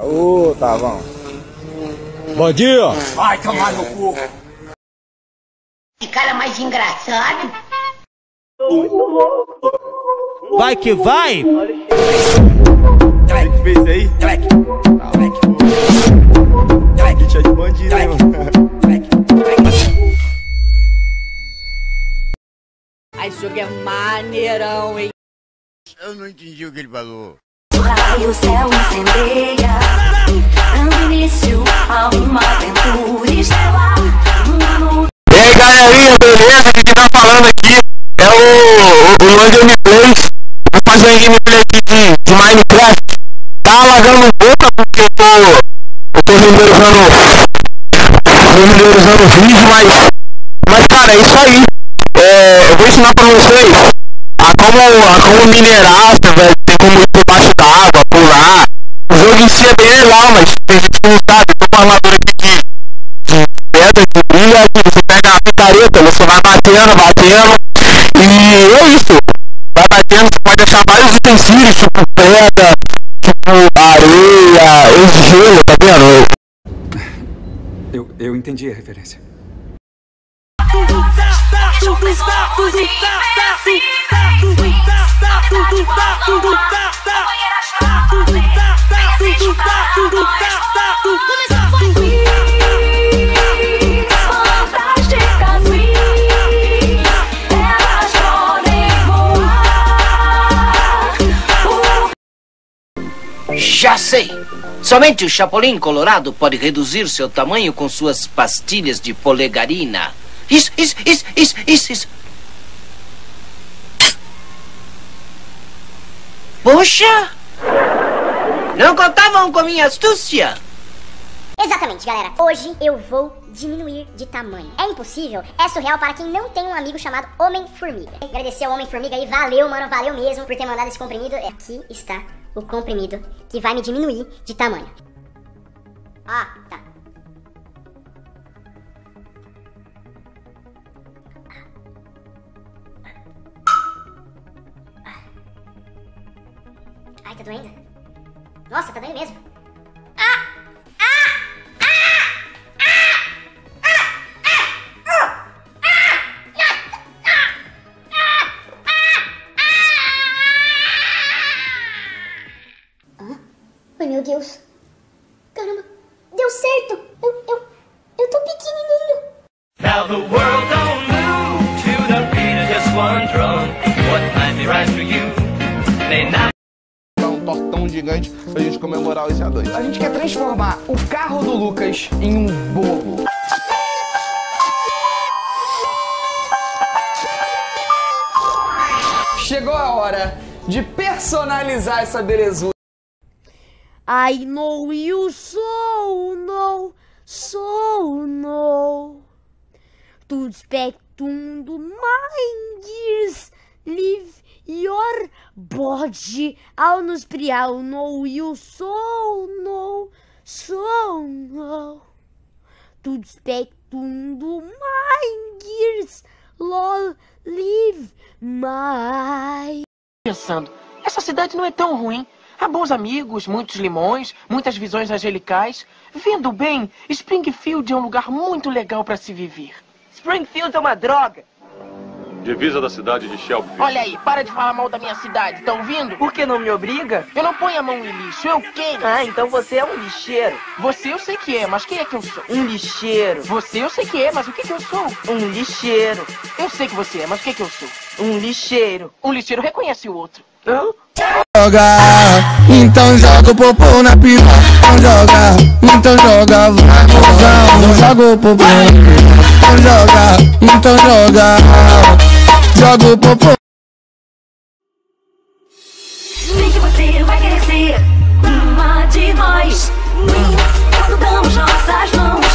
Ô, Tavão. Bom dia! Vai tomar no cu. Que cara mais engraçado. Vai que vai! Que fez aí? Track. Ah, Track de bandido, hein, mano? Ai, esse jogo é maneirão, hein? Eu não entendi o que ele falou. E o céu incendeia, E aí galerinha, beleza? Quem tá falando aqui é o, o, o Long Gameplays. Vou fazer uma gameplay aqui de, de Minecraft. Tá alagando boca porque eu tô, eu tô renderizando, renderizando o vídeo, mas, mas cara, é isso aí. É, eu vou ensinar pra vocês a como, a como minerar, velho. Tem como ir por baixo d'água, pular. O jogo em si é bem legal, mas tem gente que uma armadura aqui de, de pedra que brilha e você pega a picareta, você vai batendo, batendo. E é isso. Vai batendo, você pode achar vários utensílios, tipo pedra, tipo areia, esse gelo, tá vendo? Eu, eu entendi a referência. tudo está, tudo Fantásticas Já sei. Somente o Chapolin Colorado pode reduzir seu tamanho com suas pastilhas de polegarina. Isso, isso, isso, isso, isso, isso. Poxa! Não contavam com minha astúcia? Exatamente, galera. Hoje eu vou diminuir de tamanho. É impossível, é surreal para quem não tem um amigo chamado Homem-Formiga. Agradecer ao Homem-Formiga aí, valeu, mano, valeu mesmo por ter mandado esse comprimido. Aqui está o comprimido que vai me diminuir de tamanho. Ah, tá. Ai, tá doendo? Nossa, tá doendo mesmo. Ai, meu Deus. Caramba, deu certo. Eu, eu, eu tô pequenininho. Now the world don't move to the beat of just one drum. What might be right for you may not. Um tortão gigante pra gente comemorar os A2. A gente quer transformar o carro do Lucas em um bolo. Chegou a hora de personalizar essa belezura. I know you so know, so know. To spectum do mind years live your body. Ao nos prial know you so know, so know. To spectum do mind years lol live my. pensando, essa cidade não é tão ruim. Há bons amigos, muitos limões, muitas visões angelicais. Vendo bem, Springfield é um lugar muito legal para se viver. Springfield é uma droga. Divisa da cidade de Shelbyville. Olha aí, para de falar mal da minha cidade, tá ouvindo? Por que não me obriga? Eu não ponho a mão em lixo, eu queimo. Ah, então você é um lixeiro. Você eu sei que é, mas quem é que eu sou? Um lixeiro. Você eu sei que é, mas o que que eu sou? Um lixeiro. Eu sei que você é, mas o que que eu sou? Um lixeiro. Um lixeiro reconhece o outro. Joga, então joga o popô na pipa. Então joga, então joga, vai mozão. Então joga o popô na piroca. Então joga, então joga. Joga o popô. Sei que você vai crescer uma de nós. nós nós nossas mãos.